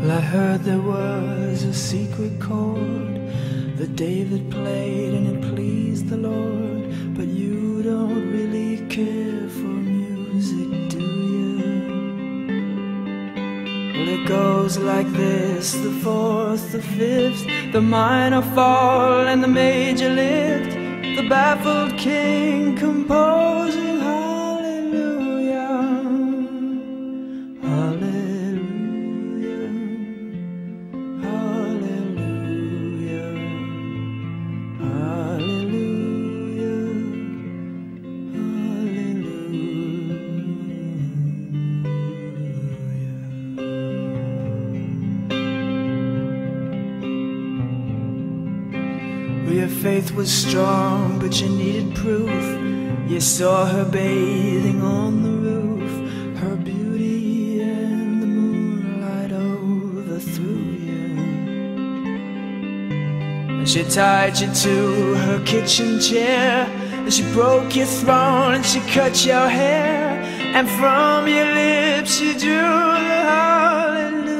Well, I heard there was a secret chord that David played and it pleased the Lord. But you don't really care for music, do you? Well, it goes like this the fourth, the fifth, the minor fall, and the major lift. The baffled king composing Well, your faith was strong, but you needed proof. You saw her bathing on the roof, her beauty and the moonlight overthrew you. And she tied you to her kitchen chair, and she broke your throne, and she cut your hair, and from your lips she drew the hallelujah.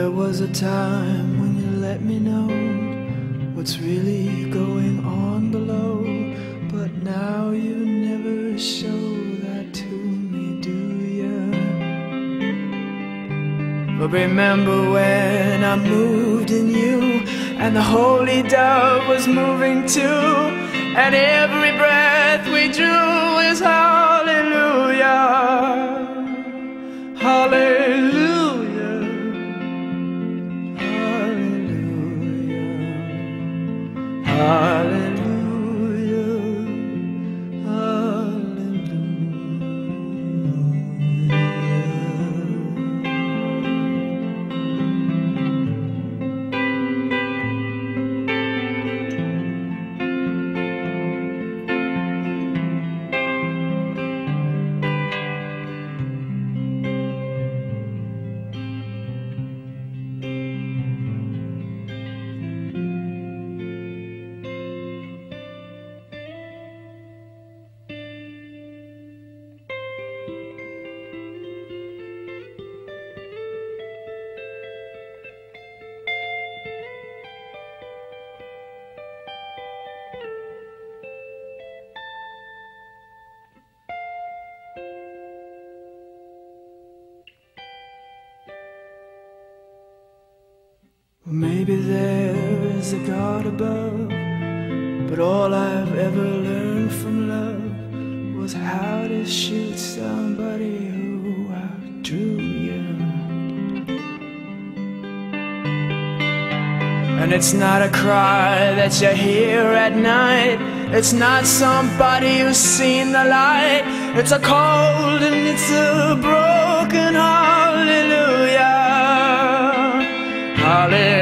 There was a time when you let me know what's really going on below, but now you never show that to me, do you? But remember when I moved in you, and the holy dove was moving too, and every breath we drew is hallelujah. Hallelujah. Maybe there is a God above, but all I've ever learned from love was how to shoot somebody who outdrew you. And it's not a cry that you hear at night. It's not somebody who's seen the light. It's a cold and it's a broken hallelujah. Hallelujah.